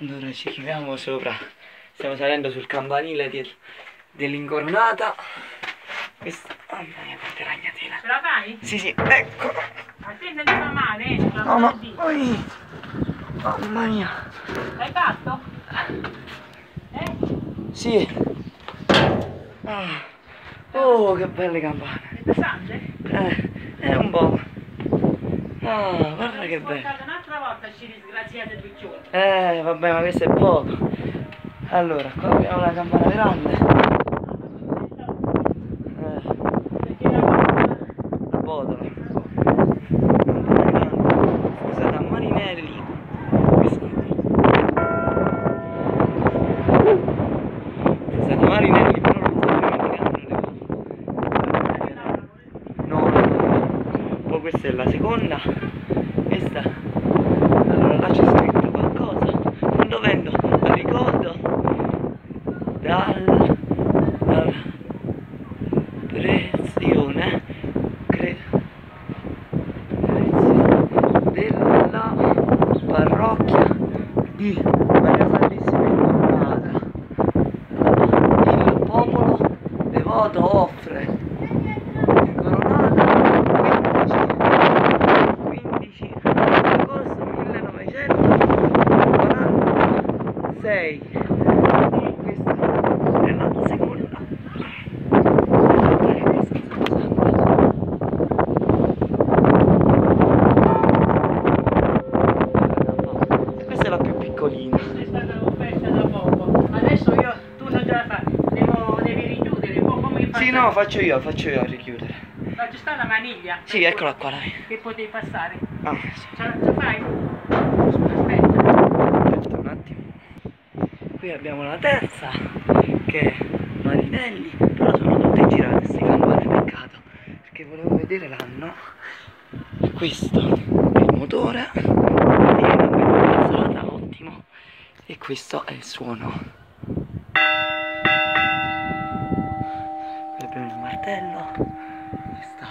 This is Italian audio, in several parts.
Allora ci troviamo sopra, stiamo salendo sul campanile del- dell'incoronata. Questa, mamma mia, quante ragnatela. Ce la fai? Sì, sì, ecco. Attenta di fa male, eh? No, no, oi. Mamma mia. L'hai fatto? Eh? Sì. Ah. Oh, che belle campane. È pesante? Eh, è un po'. Ah, guarda che bello. Disgraziate due giorni. Eh, vabbè, ma questo è poco. Allora, qua abbiamo la campana grande. Eh, la. Campana grande. Fusa da Marinelli. Da Marinelli. No, no, questa è la seconda. Questa. Allora là c'è scritto qualcosa. Non dovendo, la ricordo. Dal. dal prezione. Cre, prezione della parrocchia di Maria Santissima Incoronata. Il popolo devoto offre incoronata 15, 15 agosto 1946 questa è la seconda questa è la più piccolina È stata offerta da poco. Adesso io, tu non ce la fai. Devo, devi richiudere. Poi come fai? sì no faccio io faccio io a richiudere Ma ci sta la maniglia. sì eccola qua dai Che potevi passare. ah, sì. Ce la, ce la fai? Aspetta. Aspetta un attimo. Qui abbiamo la terza, che è Marinelli, però sono tutte girate queste campane, peccato, perché volevo vedere l'anno. Questo è il motore, ottimo. E questo è il suono. Abbiamo il martello, questa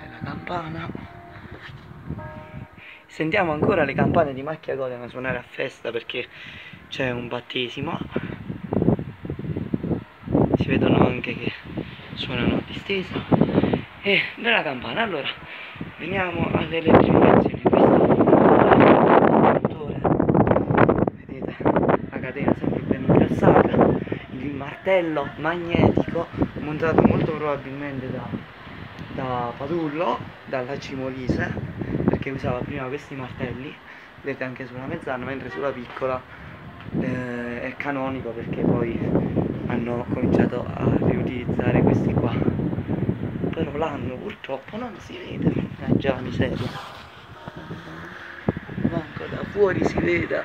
è la campana. Sentiamo ancora le campane di Macchia Godena suonare a festa perché c'è un battesimo. Si vedono anche che suonano a distesa. E bella campana. Allora, veniamo all'elettrificazione. Questo è il motore. Vedete la catena sempre ben ingrassata. Il martello magnetico montato molto probabilmente da, da Padullo, dalla Cimolise perché usava prima questi martelli vedete anche sulla mezzana mentre sulla piccola eh, è canonico perché poi hanno cominciato a riutilizzare questi qua. Però l'anno purtroppo non si vede. È già miseria manco da fuori si veda